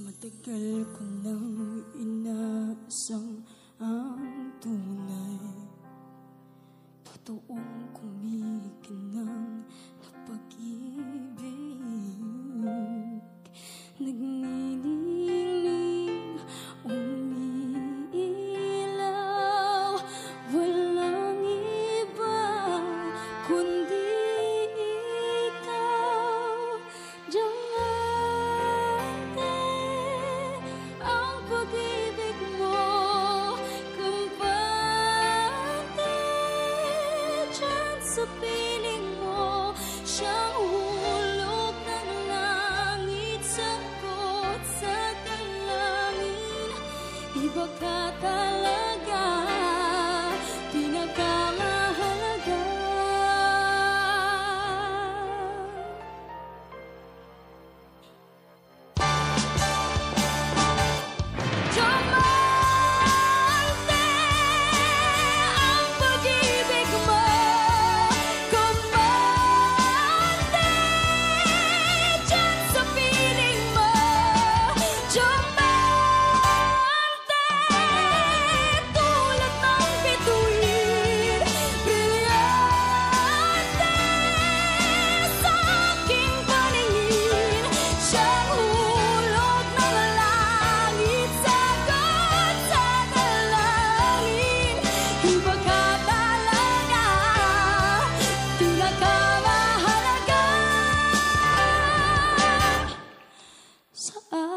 Matagal ko nang inaasang ang tunay. Totoong kumikinang na sa piling mo. Siyang hulog sa dalangin. Iba ka So. Uh,